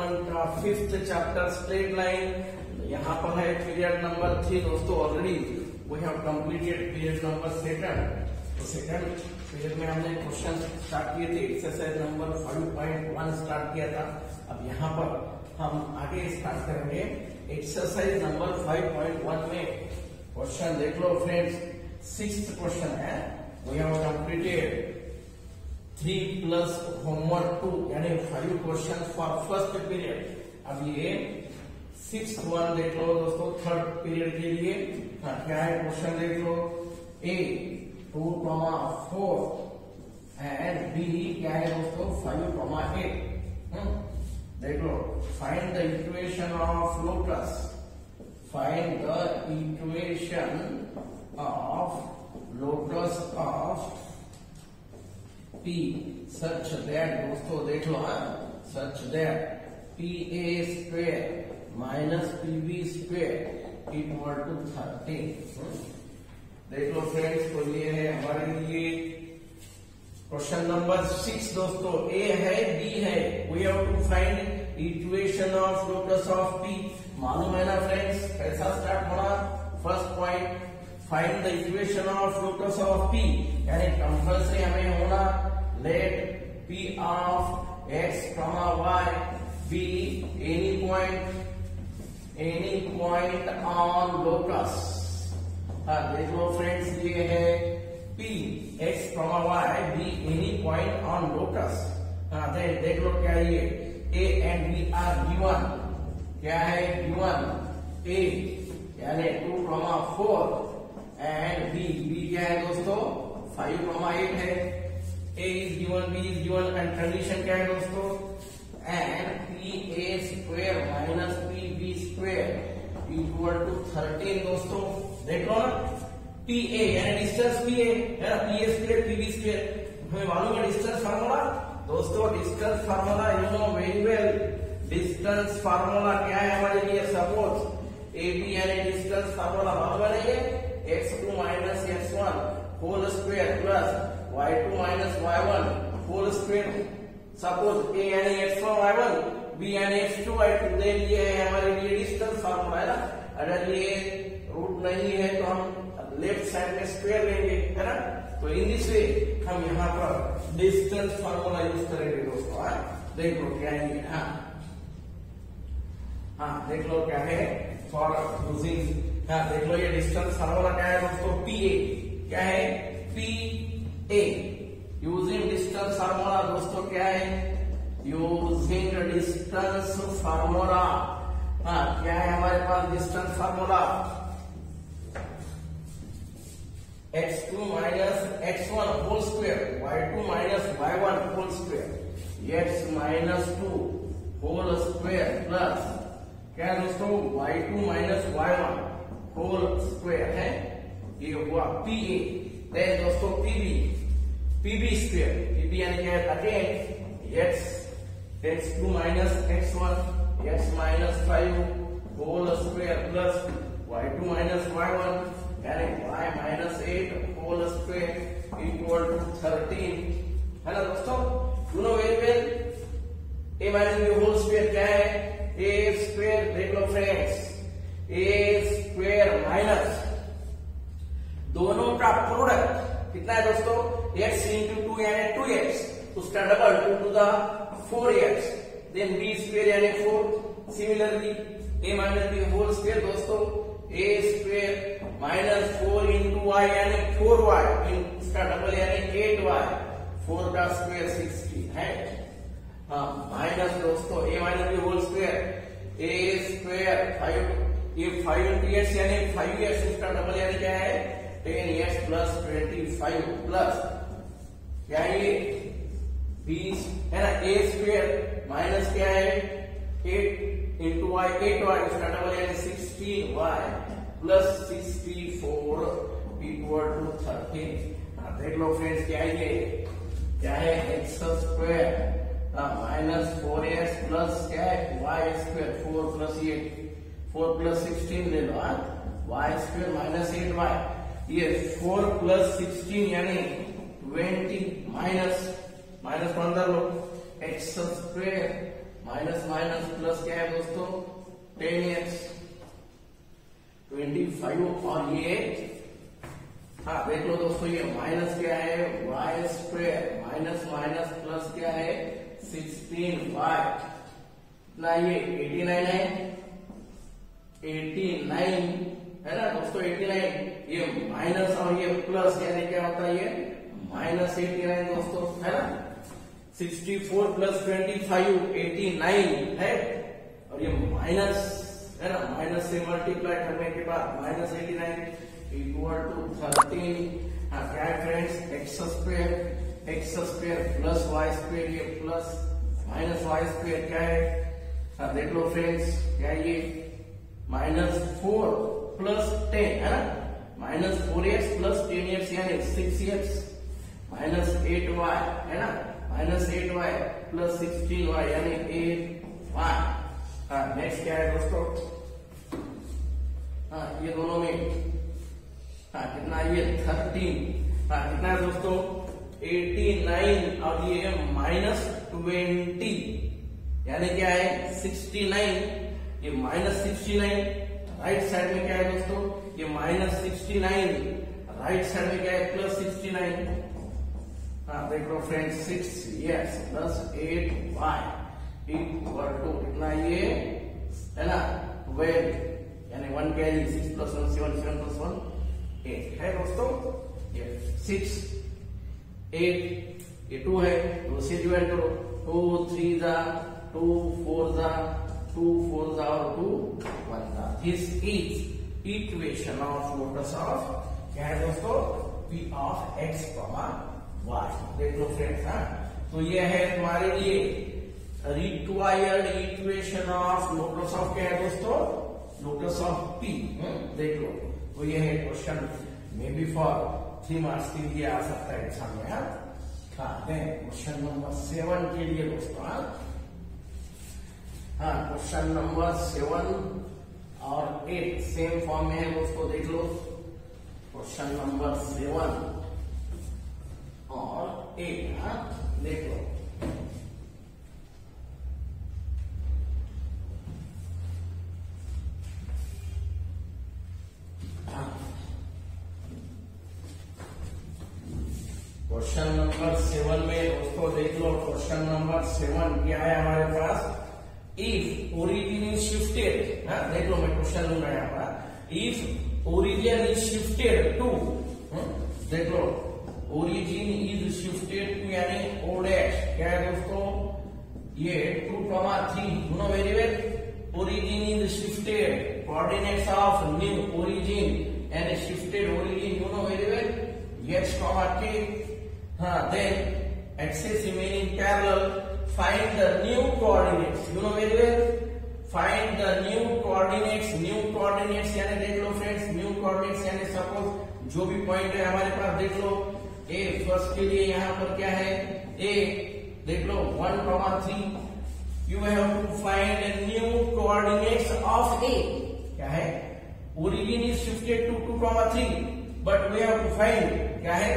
One का fifth chapter straight line यहाँ पर है पीरियड नंबर थ्री दोस्तों already we have completed period number second तो सेकंड पीरियड में हमने क्वेश्चन स्टार्ट किए थे। Exercise number five point one start किया था। अब यहाँ पर हम आगे स्टार्ट करेंगे। Exercise number five point one में क्वेश्चन देख लो फ्रेंड्स सिक्स क्वेश्चन है। We have completed three plus homework two यानी five question for first period अब ये सिक्स वन देख लो दोस्तों थर्ड पीरियड के लिए। हाँ, क्या है क्वेश्चन देख लो। A two comma four and B क्या है दोस्तों? फाइव कॉमा एट देख लो। Find the equation of locus find the equation of locus of P such that दोस्तों, देख लो हाँ such that P A square minus P B square equal to thirteen देख लो फ्रेंड्स तो ये है हमारे लिए क्वेश्चन नंबर सिक्स दोस्तों ए है बी है we have to find equation of locus of P मालूम है ना फ्रेंड्स कैसा स्टार्ट होना? First point find the equation of locus of P यानी कंपल्सरी हमें होना let P of x comma y be any point any point on locus हाँ देख लो फ्रेंड्स ये है P x comma y be any point on locus हाँ देख देख लो क्या ये A and B are given क्या है? गिवन ए यानी two comma four and B B क्या है दोस्तों? फाइव कॉमा एट है. A is given B is given and condition क्या है दोस्तों and P A square minus P B square equal to thirteen दोस्तों। देखो ना पी ए यानी डिस्टेंस पी ए है ना? P A square P B square हमें मालूम है डिस्टेंस फार्मूला दोस्तों distance formula you know very well distance formula क्या है हमारे लिए? सपोज़ ए बी यानी डिस्टेंस फार्मूला मालूम है नहीं है? X2 minus x1 whole square plus y2 minus y1 whole square suppose a यानी x1 y1 b यानी x2 y2 दे लिए है हमारे लिए डिस्टेंस फार्मूला है ना? अगर ये रूट नहीं है तो हम लेफ़्ट साइड में स्क्वायर लेंगे, है ना? तो इन दिस वे हम यहाँ पर डिस्टेंस फार्मूला यूज़ करेंगे दोस्तों हाँ? देख लो क्या है हाँ? हाँ देख लो क्या है फॉर यूजिंग हाँ देख लो ये डिस्टेंस फार्मूला क्या है दोस्तों? पी ए क्या है? P A using distance formula दोस्तों, क्या है? यूजिंग डिस्टेंस फार्मूला हाँ क्या है हमारे पास distance formula x two minus x one whole square y two minus y one whole square x minus two whole square plus क्या दोस्तों? Y two minus y one whole square है। ये हुआ P A दोस्तों PB PB square PB यानी क्या है again x x two minus x one x minus five whole square plus y two minus y one यानी y minus eight whole square equal to thirteen है ना दोस्तों you know very well A minus B whole square क्या है? A square देख लो friends A square minus दोनों का प्रोडक्ट कितना है दोस्तों? एक्स इंटू टू यानी टू एक्स उसका double two two the four x then B square यानी four similarly A minus B whole square दोस्तों. A square minus four into y यानी फोर वाई इसका डबल यानी एट वाई फोर का square sixteen है minus दोस्तों A minus B whole square A square five ये five into x यानी five x इसका डबल यानी क्या है? Ten x plus twenty five plus, क्या है ये बीस, है ना, ए स्क्वेयर माइनस क्या है? Eight into Y eight Y इसका डबल यानी sixteen Y plus sixty four equal to thirteen देख लो फ्रेंड्स क्या है ये? क्या है X square minus four X plus क्या है? Y square four plus eight four plus sixteen ले लो Y square minus eight Y ये फोर प्लस सिक्सटीन यानी ट्वेंटी माइनस माइनस को अंदर लो X square minus minus plus क्या है दोस्तों? टेन एक्स ट्वेंटी फाइव और ये हाँ देख लो दोस्तों, ये माइनस क्या है? Y square minus minus plus क्या है? सिक्सटीन वाई कितना ये एटी नाइन है। एटी नाइन है ना? दोस्तों एटी नाइन ये माइनस और ये प्लस यानी क्या होता है ये? माइनस एटी नाइन दोस्तों, है ना? Sixty four plus twenty five eighty nine है। और ये माइनस है ना? माइनस से मल्टीप्लाई करने के बाद minus eighty nine equal to thirteen क्या friends X square X square plus Y square ये प्लस माइनस वाई स्क्वेयर क्या है? हाँ देख लो फ्रेंड्स क्या ये? माइनस फोर प्लस टेन है ना? Minus four X plus ten X यानी six X minus eight Y है ना? Minus eight Y plus sixteen Y यानी एट वाई हाँ नेक्स्ट क्या है दोस्तों? हाँ ये दोनों में हाँ कितना ये? थर्टीन हाँ कितना है दोस्तों? एटी नाइन और ये है माइनस ट्वेंटी यानी क्या है? सिक्सटी नाइन ये minus sixty nine right side में क्या है दोस्तों? ये minus sixty nine, right side में क्या है? Plus sixty nine. हाँ देख लो friend six X plus eight Y equal to कितना ये? है ना? ट्वेल्व यानी one carry six plus one seven seven plus one eight है दोस्तों? ये सिक्स एट ये टू है। दो से डिवाइड करो। टू थ्री जा टू फोर जा टू फोर जा और टू वन जा। This is equation of locus of क्या है दोस्तों? P of X comma Y देख लो फ्रेंड्स हाँ? तो ये है तुम्हारे लिए required equation of locus of क्या है दोस्तों? लोटस ऑफ़ पी देख लो तो ये है question may be for three marks के लिए आ सकता है एग्ज़ाम में हाँ? क्वेश्चन नंबर सेवन के लिए दोस्तों हाँ? क्वेश्चन नंबर सेवन और एट सेम फॉर्म में है दोस्तों देख लो। क्वेश्चन नंबर सेवन और एट हाँ देख लो। क्वेश्चन नंबर सेवन में दोस्तों देख लो। क्वेश्चन नंबर सेवन क्या है हमारे पास? इफ़ ओरिजिन इज़ शिफ्टेड देख लो मैं क्वेश्चन लूँगा यहाँ शिफ्टेड टू देख लो ओरिजिन इज़ शिफ्टेड टू यानी ओ डैश क्या है दोस्तों? ये two comma three you know very well origin is shifted coordinates of new origin यानी shifted origin you know very well x comma k huh, then axis remaining parallel. Find the new coordinates. You know very well, find the new coordinates new coordinates यानी देख लो friends new coordinates यानी suppose जो भी point है हमारे पास देख लो। ए फ़र्स्ट के लिए यहाँ पर क्या है? ए देख लो one comma three you have to find new coordinates of A क्या है? Origin is shifted to two comma three but we have to find क्या है?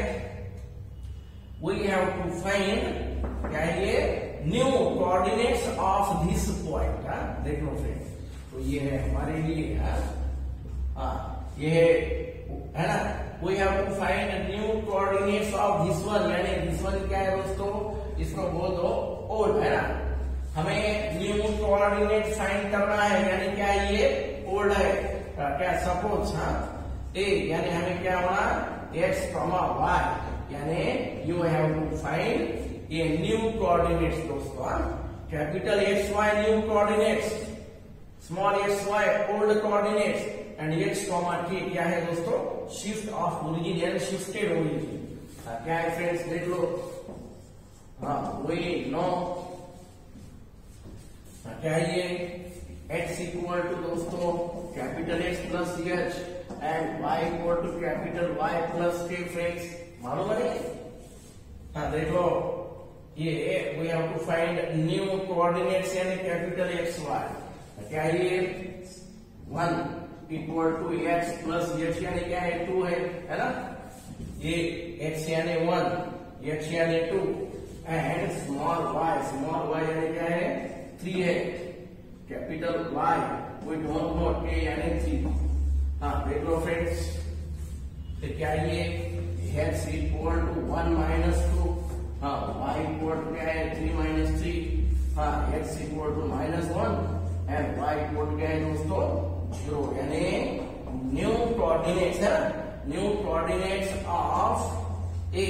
वी हैव टू फाइंड क्या है ये? New coordinates of this point देख friend तो ये है हमारे लिए हाँ? ये है है ना? We have to find new coordinates of this one यानी दिस वन क्या है दोस्तों? इसको बोल दो ओल्ड है ना? हमें न्यू कोऑर्डिनेट फाइंड करना है, यानी क्या ये? ओल्ड है। क्या सपोज़ हाँ? ए यानी हमें क्या होना? एक्स कॉमा वाई यानी यू हैव टू फाइंड ये न्यू कोऑर्डिनेट्स दोस्तों capital X Y new coordinates small X Y old coordinates and X comma K क्या है दोस्तों? शिफ्ट ऑफ़ ओरिजिन यानी शिफ्टेड ओरिजिन क्या है फ्रेंड्स देख लो। हाँ वी नो क्या है ये? एक्स इक्वल टू दोस्तों capital X plus H and Y equal to capital Y plus K friends मालूम है हाँ देख लो। ये we have to find new coordinates यानी कैपिटल एक्स वाई क्या ये one equal to X plus H यानी क्या है? टू है है ना? ये एक्स यानी वन एक्स यानी two and small Y small Y यानी क्या है? थ्री है. Capital Y we don't know A यानी थ्री हाँ देख लो फ्रेंड्स तो क्या ये? X equal to one minus two हाँ वाई इक्वल टू क्या है? थ्री माइनस थ्री हाँ X equal to minus one and Y equal क्या है दोस्तों? ज़ीरो यानी न्यू कोऑर्डिनेट्स है new coordinates of A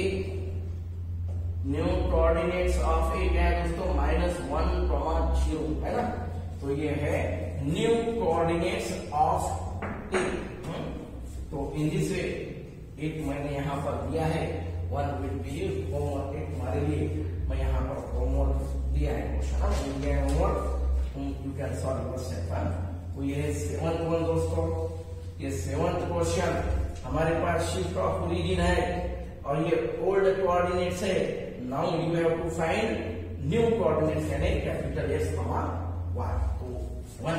new coordinates of A क्या है दोस्तों? माइनस वन कॉमा ज़ीरो है ना? तो ये है न्यू कोऑर्डिनेट्स ऑफ़ ए तो इन दिस वे एक मैंने यहाँ पर दिया है। वन विल बी होमवर्क एक हमारे लिए मैं यहाँ पर होमवर्क दिया है क्वेश्चन मिल गया homework you can solve question तो ये सेवंथ वन दोस्तों, ये सेवंथ क्वेश्चन हमारे पास शिफ्ट ऑफ़ ओरिजिन है, और ये ओल्ड कोऑर्डिनेट्स है now you have to find new coordinates यानी कैपिटल एस कॉमा वाई तो one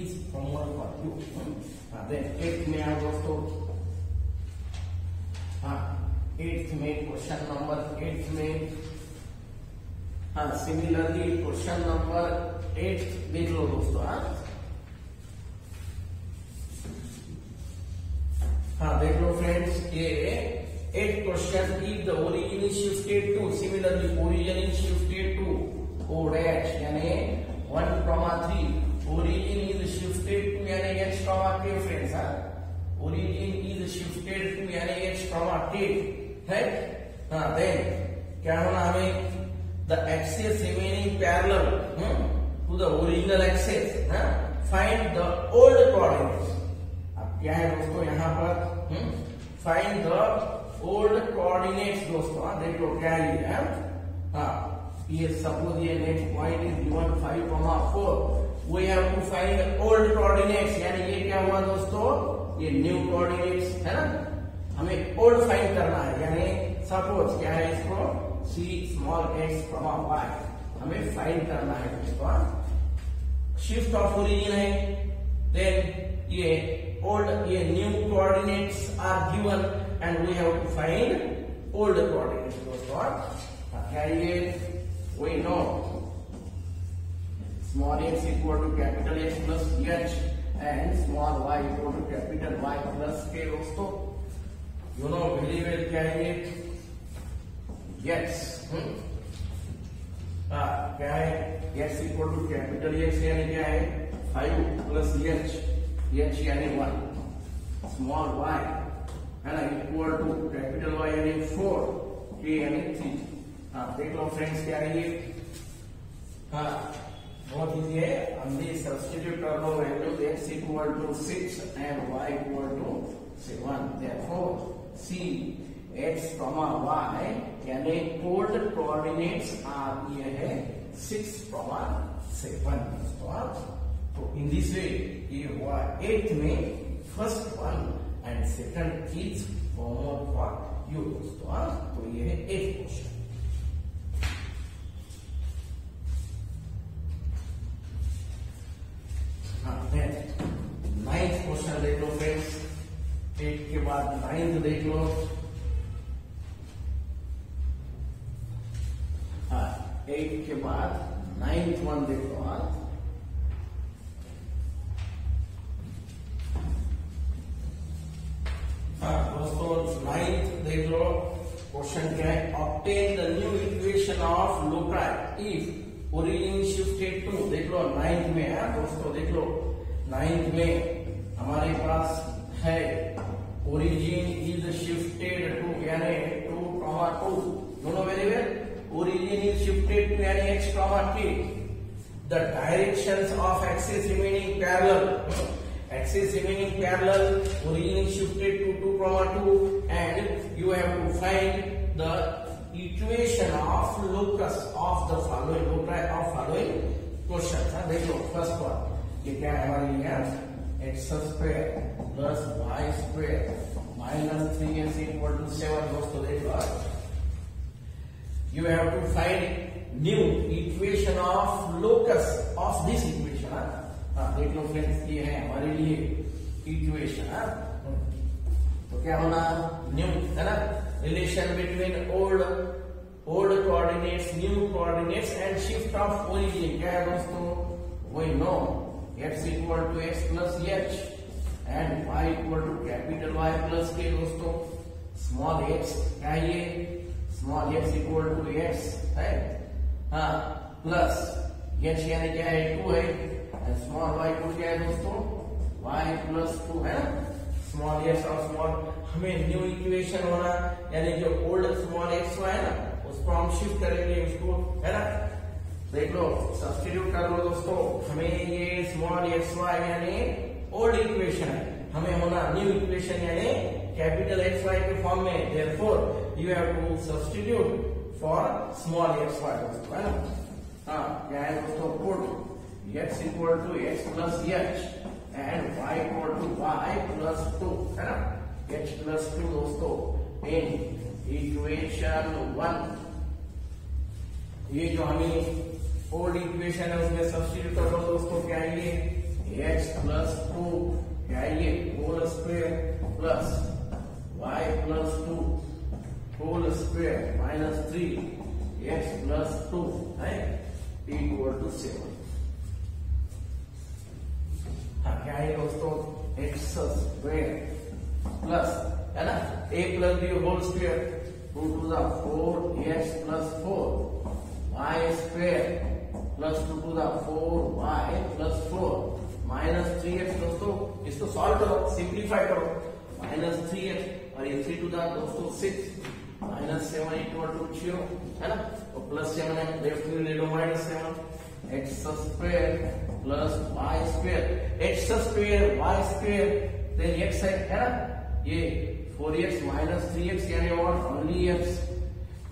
is homework for you then eight में आ दोस्तों। हाँ। एट्थ में क्वेश्चन नंबर एट्थ में हाँ सिमिलरली क्वेश्चन नंबर एट देख लो दोस्तों हाँ? हाँ देख लो फ्रेंड्स ये eight question if the origin is shifted to similarly origin is shifted to O dash यानी one comma three origin is shifted to यानी एच कॉमा के फ्रेंड्स हाँ? Origin is shifted to यानी h comma k. Right हाँ then क्या होना हमें the axes remaining parallel to the original axes find the old coordinate अब क्या है दोस्तों यहाँ पर? फाइंड द ओल्ड कॉर्डिनेट्स दोस्तों हाँ देखो क्या ये, है? हाँ ये सपोज़ ये next point is one five comma four वो have to find old coordinates यानी ये क्या हुआ दोस्तों? ये न्यू कॉर्डिनेट्स है ना? हमें ओल्ड फाइंड करना है, यानी सपोज़ क्या है इसको? C small X comma Y हमें फाइंड करना है दोस्तों शिफ्ट ऑफ़ ओरिजिन है देन ये ओल्ड ये new coordinates are given and we have to find old coordinates दोस्तों क्या ये? We know small x equal to capital X plus h and small y equal to capital Y plus k, दोस्तों। You know very well क्या है ये? X हम्म। क्या है? X equal to capital X यानी क्या है? फाइव प्लस h h यानी वन स्मॉल y, है ना? इक्वल टू कैपिटल Y यानी फोर k यानी थ्री हाँ देख लो फ्रेंड्स क्या है ये? हाँ बहुत इजी है। हमने सब्सटीट्यूट कर लो, value. X equal to six and y equal to seven therefore C x comma Y यानी कोल्ड कोऑर्डिनेट्स आर ये है सिक्स कॉमा सेवन तो इन दिस वे ये हुआ एट में first one and second is former for you दोस्तों तो ये है एट क्वेश्चन हमारे पास है ओरिजिन इज़ शिफ्टेड टू यानी टू कॉमा टू दोनों very well origin is shifted to यानी X comma T the directions of axis remaining parallel axis remaining parallel origin is shifted to 2 comma 2 and you have to find the equation of locus of the following loci of following questions हाँ देख first one ये क्या है हमारे लिए X square plus Y square minus three X equal to seven दोस्तों देख लो you have to find new equation of locus of this equation हाँ हाँ देख लो फ्रेंड्स ये है हमारे लिए इक्वेशन हाँ? तो क्या होना? न्यू है ना? Relation between old old coordinates new coordinates and shift of origin क्या है दोस्तों? वही know X equal to X plus H and Y equal to capital Y plus K दोस्तों। स्मॉल एक्स क्या ये? Small X equal to X है हाँ plus H यानी क्या है? टू है। स्मॉल वाई को क्या है दोस्तों? वाई प्लस टू है ना? स्मॉल एक्स और स्मॉल हमें न्यू इक्वेशन होना, यानी जो ओल्ड स्मॉल एक्स है ना उसको हम शिफ्ट करेंगे उसको, है ना? देख लो सब्सटीट्यूट कर लो दोस्तों। हमें ये स्मॉल एक्स वाई यानी ओल्ड इक्वेशन हमें होना न्यू इक्वेशन यानी कैपिटल एक्स वाई के फॉर्म में। Therefore you have to substitute for small X Y दोस्तों, है ना? हाँ क्या है दोस्तों? Put X equal to X plus H and y equal to y plus two है ना? H प्लस टू दोस्तों इन इक्वेशन वन ये जो हमें ओल्ड इक्वेशन है, उसमें सब्सिट्यूट कर दो दोस्तों, क्या ये? H प्लस टू क्या ये? Whole square plus y plus two whole square minus three X plus two है इक्वल टू सेवन क्या है दोस्तों? एक्स स्क्वेयर प्लस है ना? A plus B whole square two two the four X plus four Y square plus two two the four Y plus four minus three X दोस्तों, इसको solve करो simplify करो। Minus three x और ये three two दोस्तों six minus seven equal to zero है ना? तो प्लस सेवन है लेफ़्ट में ले लो minus seven X square plus Y square X square Y square then X है ना? ये four X minus three X यानी और ओनली एक्स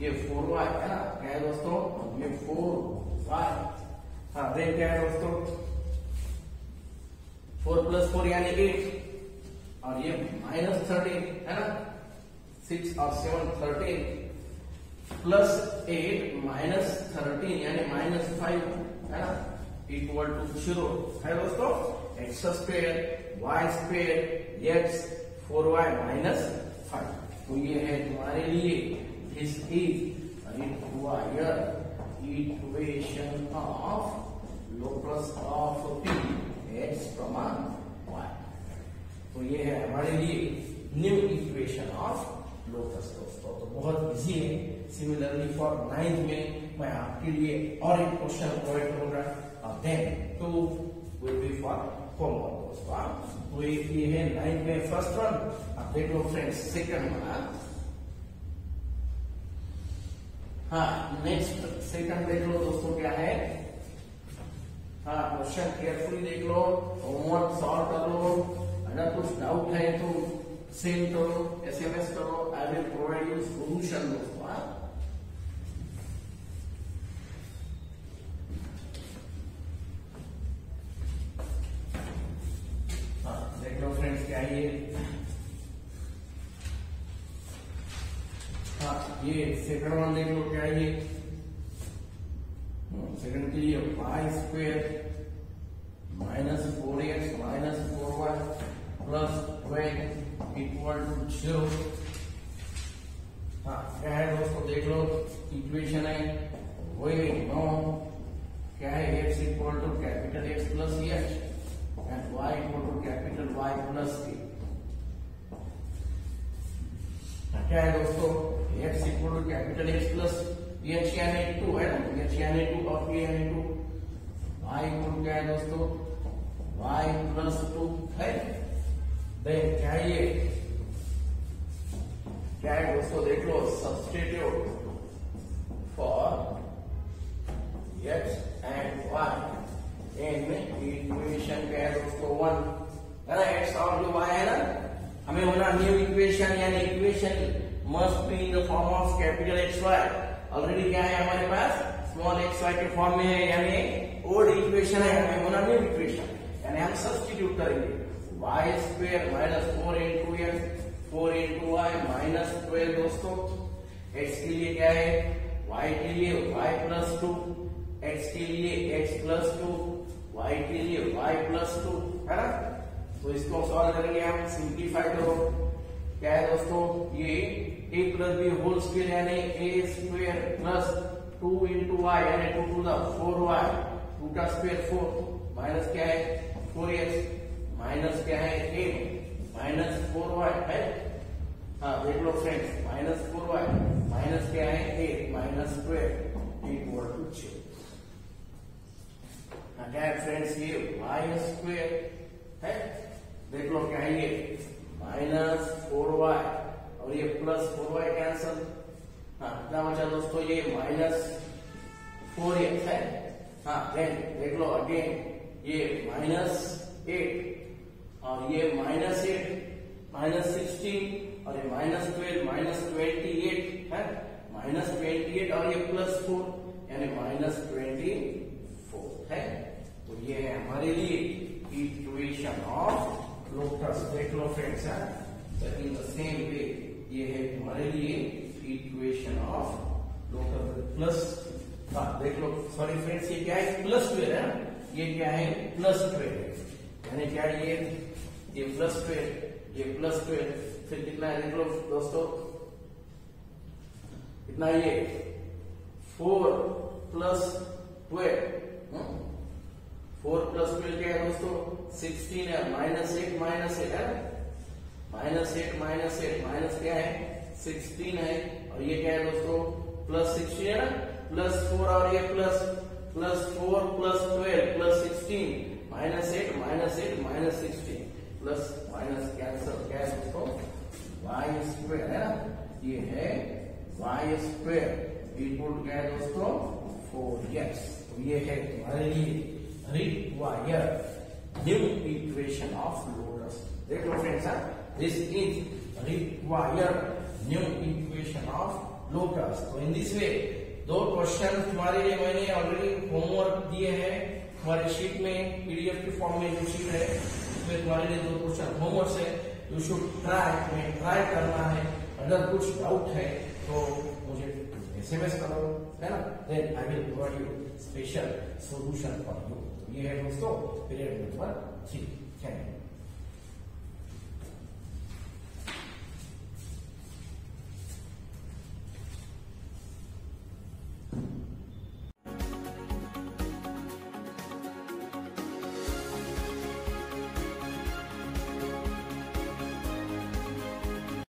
ये फोर वाई है ना? क्या है दोस्तों, ये फोर वाई हाँ देन क्या है दोस्तों? फोर प्लस फोर यानी एट और ये माइनस थर्टीन है ना? सिक्स और seven thirteen plus eight minus thirteen यानी माइनस फाइव है ना? इक्वल टू ज़ीरो है दोस्तों? X square Y square X four Y minus five तो ये है तुम्हारे लिए। This is required equation of locus of P X प्रमाण वाई तो ये है हमारे लिए न्यू इक्वेशन ऑफ़ लोकस दोस्तों। तो बहुत इजी है। सिमिलरली फॉर नाइन्थ में मैं आपके लिए और एक क्वेश्चन प्रोवाइड करूँगा। और then two will be for homework दोस्तों। तो एक ये है नाइन्थ में फ़र्स्ट वन अब देख लो फ्रेंड्स सेकंड वाला हाँ नेक्स्ट सेकंड देख लो दोस्तों क्या है। हाँ क्वेश्चन केयरफुली देख लो होमवर्क सॉल्व कर लो, अगर कुछ डाउट है तो सेंड करो एसएमएस करो I will provide you solution दोस्तों हाँ। हाँ देख लो फ्रेंड्स क्या ये। ये सेकंड वन देख लो क्या ये? सेकंड के लिए y square minus four x minus four y plus twelve equal to zero क्या है दोस्तों, देख लो इक्वेशन है वही नो क्या है x equal to capital X plus h and y equal to capital Y plus k क्या है दोस्तों? X equal to capital X plus h यानी टू है ना? एच यानी टू और पी यानी टू वाई इक्वल क्या है दोस्तों? वाई प्लस टू है। देन क्या है ये? क्या है दोस्तों? देख लो substitute for x and y in equation क्या है दोस्तों? वन है ना? एक्स और जो वाई है ना? हमें होना न्यू इक्वेशन यानी equation must be in the form of capital X Y already क्या है हमारे पास? स्मॉल एक्स वाई के फॉर्म में है, यानी ओल्ड इक्वेशन है, हमें होना न्यू इक्वेशन यानी हम सब्सटीट्यूट करेंगे। Y square minus four into x four into y minus twelve दोस्तों। एक्स के लिए क्या है? वाई के लिए वाई प्लस टू एक्स के लिए एक्स प्लस टू वाई के लिए वाई प्लस टू है ना? तो इसको सॉल्व करेंगे, हम सिंप्लीफाई करो। क्या है दोस्तों? ये a plus b whole square यानी a square plus two into y यानी two two the four y two का स्क्वेयर फोर माइनस क्या है? फोर एक्स माइनस क्या है? एट माइनस फोर वाई है हाँ देख लो friends minus four y minus क्या है? A minus twelve equal to छ. क्या है फ्रेंड्स ये वाई स्क्वेयर है देख लो क्या है ये माइनस फोर वाई और ये प्लस फोर वाई कैंसल हाँ क्या बचा दोस्तों, ये माइनस फोर एक्स है। हाँ देन देख लो अगेन ये माइनस एट और ये माइनस एट माइनस सिक्सटीन और ये minus twelve minus twenty eight है? माइनस ट्वेंटी एट और ये प्लस फोर यानी माइनस ट्वेंटी फोर है? तो ये है हमारे लिए इक्वेशन ऑफ़ लोटस देख लो friends in the same way ये है हमारे लिए इक्वेशन ऑफ़ लोटस प्लस हाँ देख लो सॉरी फ्रेंड्स ये क्या है? प्लस ट्वेल्व है ये क्या है? प्लस ट्वेल्व यानी क्या ये? ये प्लस ट्वेल्व ये प्लस ट्वेल्व फिर कितना है देख लो दोस्तों? कितना ये? Four plus twelve four plus twelve क्या है दोस्तों, सिक्सटीन है, माइनस एट माइनस एट है। Minus eight minus eight minus क्या है? सिक्सटीन है। और ये क्या है दोस्तों? प्लस सिक्सटीन है ना? प्लस फोर और ये plus plus four, plus twelve, plus sixteen. Minus eight minus eight minus sixteen. Plus minus cancel क्या है दोस्तों? वाई स्क्वेयर है ना? ये है वाई स्क्वेयर। इक्वल क्या है दोस्तों? फोर एक्स तो ये है हमारे लिए। Require new equation of locus देख लो friends this is require new equation of locus तो इन दिस वे दो क्वेश्चन तुम्हारे लिए मैंने ऑलरेडी होमवर्क दिए हैं। हमारे शीट में पीडीएफ के फॉर्म में जो शीट है, उसमें तुम्हारे लिए दो क्वेश्चन होमवर्क है। यू शुड ट्राई में ट्राई करना है। अगर कुछ डाउट है तो मुझे एसएमएस करो, है ना? Then I will provide you special solution for you ये है दोस्तों period number three thank you